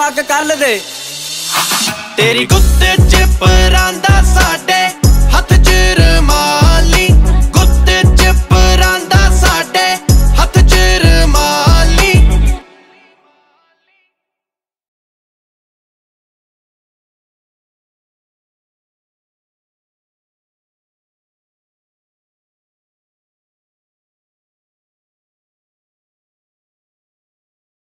ਪੱਗ ਕੱਲ ਦੇ ਤੇਰੀ ਗੁੱਤੇ ਚ